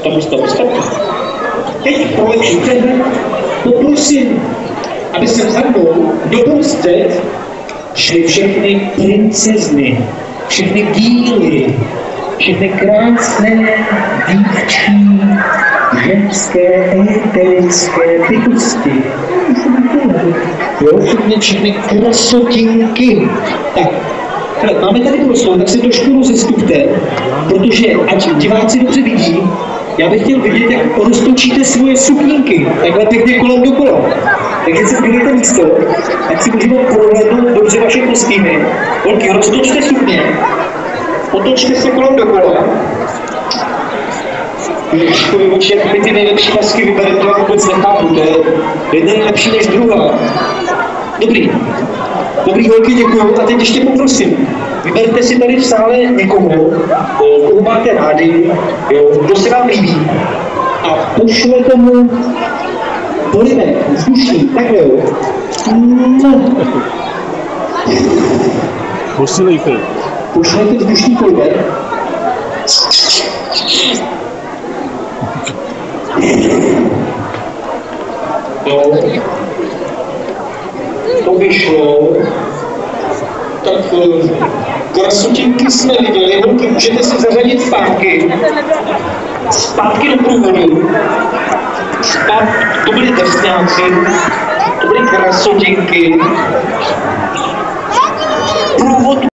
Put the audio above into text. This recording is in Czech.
стоп, стоп, стоп. Эй, прочь, попроси Aby se za doprostřed šly všechny princezny, všechny díly, všechny krásné dívčí, ženské, eterické bytosti. Jo, všechny, všechny krasotinky. Tak, máme tady prostor, tak si trošku rozestupte, protože ať diváci dobře vidí, já bych chtěl vidět, jak roztočíte svoje sukínky, takhle pěkně kolem dokola. Takže si zbývejte místo, ať si můžeme prohlédnout dobře vaše kostýmy. Holky, roztočte sukně, otočte se kolem dokola. Ježiškovi oči, jak my ty nejlepší masky vybereme, to já vůbec nechápu, to je jedna je lepší než druhá. Dobrý. Dobrý holky, děkuju. A teď ještě poprosím, vyberte si tady v sále někoho, eh, koho máte rádi, jo, kdo se vám líbí a pošlete mu polimek, vzdušný, takhle jo. No. Posílejte. Pošlete vzdušný polimek. Jo. To vyšlo. Tak eh, krasotinky jsme viděli, holky, můžete se zařadit zpátky. Zpátky do průvodu. Kemudian terus nyangkin, de que